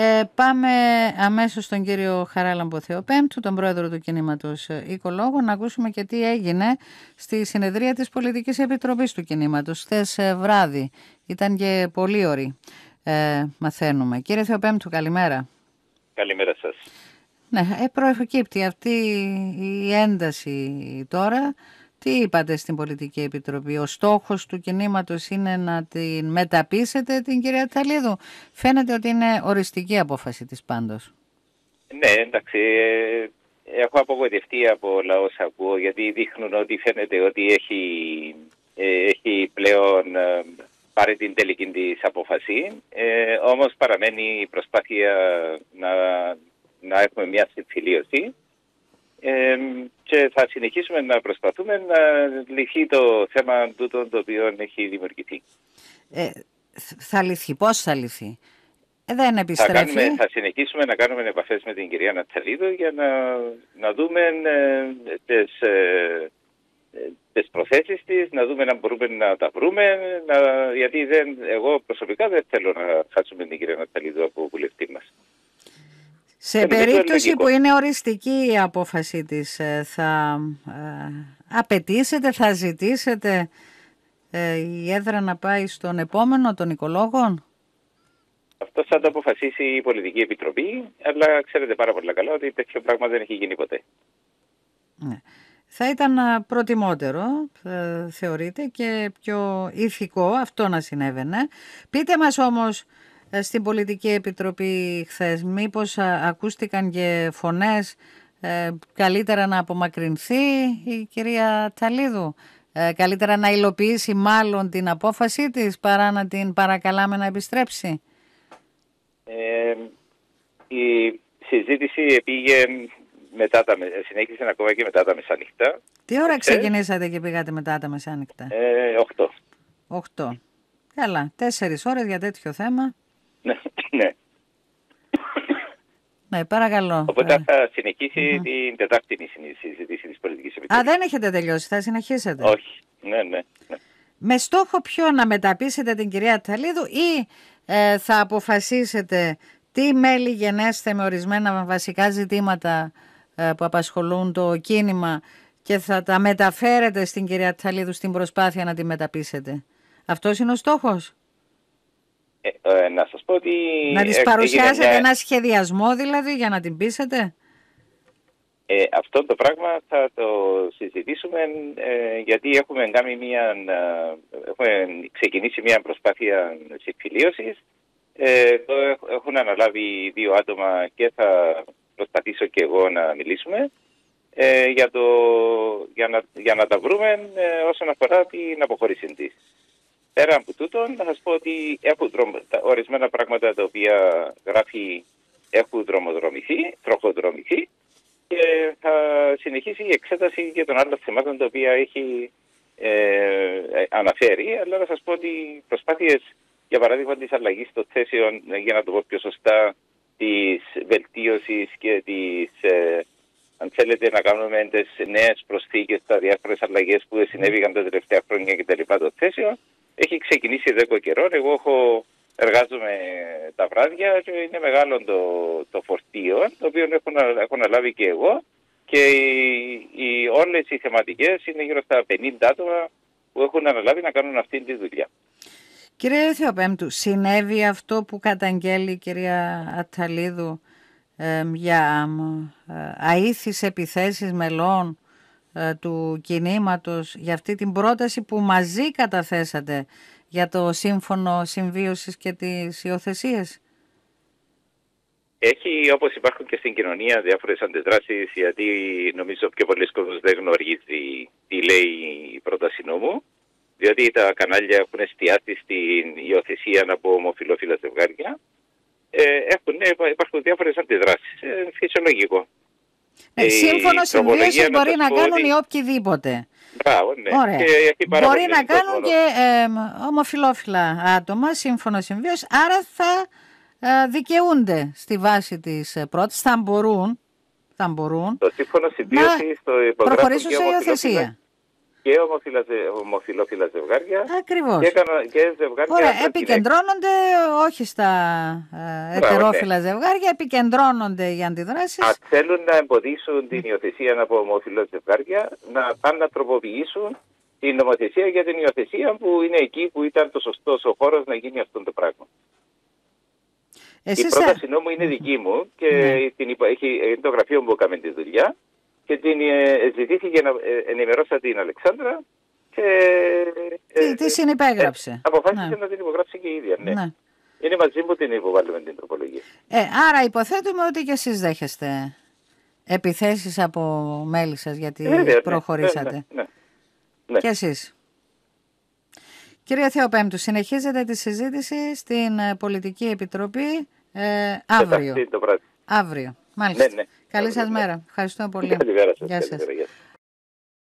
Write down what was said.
Ε, πάμε αμέσως στον κύριο Χαράλαμπο Θεοπέμπτου, τον πρόεδρο του κινήματος Οικολόγων, να ακούσουμε και τι έγινε στη συνεδρία της Πολιτικής Επιτροπής του κινήματος. Χθες ε, βράδυ ήταν και πολύ ωρί, ε, μαθαίνουμε. Κύριε Θεοπέμπτου, καλημέρα. Καλημέρα σας. Ναι, ε, προεκύπτει αυτή η ένταση τώρα τι είπατε στην Πολιτική Επιτροπή, ο στόχος του κινήματος είναι να την μεταπίσετε την κυρία Ταλίδου. Φαίνεται ότι είναι οριστική απόφαση της πάντως. Ναι, εντάξει, ε, έχω απογοητευτεί από όλα όσα ακούω γιατί δείχνουν ότι φαίνεται ότι έχει, ε, έχει πλέον ε, πάρει την τελική της απόφαση. Ε, όμως παραμένει η προσπάθεια να, να έχουμε μια συμφιλίωση και θα συνεχίσουμε να προσπαθούμε να λυθεί το θέμα τούτο το οποίο έχει δημιουργηθεί. Ε, θα λυθεί, πώς θα λυθεί; Ε, δεν επιστρέφει. Θα, θα συνεχίσουμε να κάνουμε επαφές με την κυρία Νατσαλίδου για να, να δούμε ε, τις, ε, τις προθέσεις της, να δούμε αν μπορούμε να τα βρούμε, να, γιατί δεν, εγώ προσωπικά δεν θέλω να χάσουμε την κυρία Νατσαλίδου από βουλευτή μας. Σε περίπτωση που είναι οριστική η απόφαση της, ε, θα ε, απαιτήσετε, θα ζητήσετε ε, η έδρα να πάει στον επόμενο των οικολόγων; Αυτό θα το αποφασίσει η Πολιτική Επιτροπή, αλλά ξέρετε πάρα πολύ καλά ότι τέτοιο πράγμα δεν έχει γίνει ποτέ. Ναι. Θα ήταν προτιμότερο, θεωρείτε, και πιο ηθικό αυτό να συνέβαινε. Πείτε μας όμως ε, στην Πολιτική Επιτροπή χθες. Μήπως ακούστηκαν και φωνές ε, καλύτερα να απομακρυνθεί η κυρία Τσαλίδου; Ε, καλύτερα να υλοποιήσει μάλλον την απόφασή της παρά να την παρακαλάμε να επιστρέψει; Ε, η συζήτηση πήγε μετά τα, συνέχισε ακόμα και μετά τα μεσάνυχτα. Τι ώρα ξεκινήσατε και πήγατε μετά τα μεσάνυχτα; Ε, 8. 8. Καλά, τέσσερις ώρες για τέτοιο θέμα. Ναι, ναι. Ναι, παρακαλώ. Οπότε ε. θα συνεχίσει την Τετάρτη συζήτηση της Πολιτικής Επιτροπής. Α, δεν έχετε τελειώσει, θα συνεχίσετε. Όχι. Ναι, ναι, ναι. Με στόχο ποιο να μεταπίσετε την κυρία Ταλίδου ή ε, θα αποφασίσετε τι μέλη γενέστε με ορισμένα βασικά ζητήματα ε, που απασχολούν το κίνημα και θα τα μεταφέρετε στην κυρία Ταλίδου στην προσπάθεια να τη μεταπίσετε. Αυτός είναι ο στόχος; Ε, ε, να σας πω ότι... Να της παρουσιάσετε ένα σχεδιασμό δηλαδή για να την πείσετε; Ε, αυτό το πράγμα θα το συζητήσουμε ε, γιατί έχουμε, κάνει μια, έχουμε ξεκινήσει μια προσπάθεια συμφιλίωσης. Ε, το έχουν αναλάβει δύο άτομα και θα προσπαθήσω και εγώ να μιλήσουμε ε, για, το, για, να, για να τα βρούμε ε, όσον αφορά την αποχώρηση της. Πέρα από τούτο, να σας πω ότι έχουν ορισμένα πράγματα τα οποία γράφει έχουν δρομοδρομηθεί, τροχοδρομηθεί και θα συνεχίσει η εξέταση και των άλλων θεμάτων τα οποία έχει ε, αναφέρει. Αλλά να σας πω ότι οι προσπάθειες, για παράδειγμα, της αλλαγής των θέσεων, για να το πω πιο σωστά, της βελτίωσης και της. Ε, αν θέλετε να κάνουμε τις νέες προσθήκες στα διάφορες αλλαγές που συνέβηκαν τα τελευταία χρόνια κτλ. των θέσεων, έχει ξεκινήσει εδώ και καιρό. Εγώ έχω, εργάζομαι τα βράδια και είναι μεγάλο το, το φορτίο, το οποίο έχω, έχω αναλάβει και εγώ. Και οι, οι, όλες οι θεματικές είναι γύρω στα 50 άτομα που έχουν αναλάβει να κάνουν αυτή τη δουλειά. Κύριε Θεοπέμπτου, συνέβη αυτό που καταγγέλει η κυρία Αταλίδου ε, για ε, αήθεις επιθέσεις μελών ε, του κινήματος για αυτή την πρόταση που μαζί καταθέσατε για το σύμφωνο συμβίωσης και τις υιοθεσίες; Έχει όπως υπάρχουν και στην κοινωνία διάφορες αντιδράσεις γιατί νομίζω πιο πολλοί κόσμος δεν γνωρίζει τι λέει η πρόταση νόμου διότι τα κανάλια έχουν εστιάσει στην υιοθεσία από ομοφιλόφιλα ζευγάρια. Ε, έχουν, υπάρχουν διάφορες αντιδράσεις. Ε, φυσιολογικό. Ε, σύμφωνο συμβίωση μπορεί να κάνουν οι οποιοδήποτε. Μπράβο, ναι. Ωραία. μπορεί να κάνουν και ε, ομοφιλόφιλα άτομα, σύμφωνο συμβίωση, άρα θα ε, δικαιούνται στη βάση της ε, πρώτης, θα μπορούν, θα μπορούν το σύμφωνο συμβίωση να προχωρήσουν σε υιοθεσία. Και ομοφυλόφιλα ζευγάρια Ακριβώς. και, και ζευγάρια Ωραία, επικεντρώνονται όχι στα ε, ετερόφιλα ναι. ζευγάρια, επικεντρώνονται οι αντιδράσεις. Αν θέλουν να εμποδίσουν την υιοθεσία από ομοφυλό ζευγάρια, να πάνε να τροποποιήσουν την νομοθεσία για την υιοθεσία που είναι εκεί που ήταν το σωστός ο χώρος να γίνει αυτό το πράγμα. Εσείς η πρόταση νόμου είναι δική μου και ναι. την, έχει το γραφείο που έκαμε τη δουλειά και την ε, ζητήθηκε να ε, ενημερώσα την Αλεξάνδρα και... Τι, τι συνυπέγραψε. Ε, αποφάσισε ναι. να την υπογράψει και η ίδια, ναι. ναι. Είναι μαζί μου την υποβάλλουμε την τροπολογία. Ε, άρα υποθέτουμε ότι και εσείς δέχεστε επιθέσεις από μέλη σας γιατί ε, ναι, προχωρήσατε. Ναι, ναι, ναι, Και εσείς. Κυρία Θεοπέμπτου, συνεχίζετε τη συζήτηση στην Πολιτική Επιτροπή ε, αύριο. το βράδυ. Αύριο. Μάλιστα. Ναι, ναι. Καλή σας μέρα. Ευχαριστώ πολύ. Καλημέρα σας. Γεια σας.